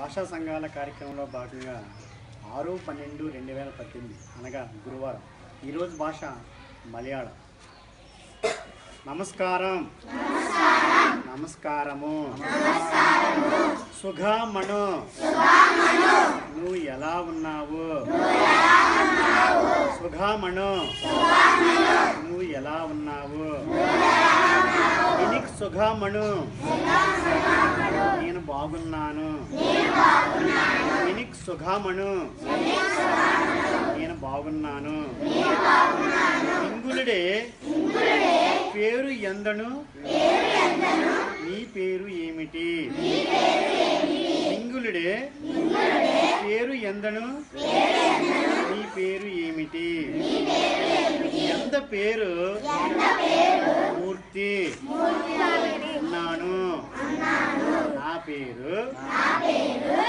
భాషా సంఘాల కార్యక్రమంలో భాగంగా ఆరు పన్నెండు రెండు వేల పద్దెనిమిది అనగా గురువారం ఈరోజు భాష మలయాళం. నమస్కారం. నమస్కారము. సుఖమణు. నువ్వు ఎలా ఉన్నావు? సుఖమణు. నువ్వు ఎలా ఉన్నావు? నేను ఇనికి సుఖమణు నేను బాగున్నాను. ఇంగులుడే పేరు ఎందను? నీ పేరు ఏమిటి? ఇంగులుడే పేరు ఎందను? నీ పేరు ఏమిటి? ఎంత పేరు? మూర్తి. అన్నాను Naberu. Naberu.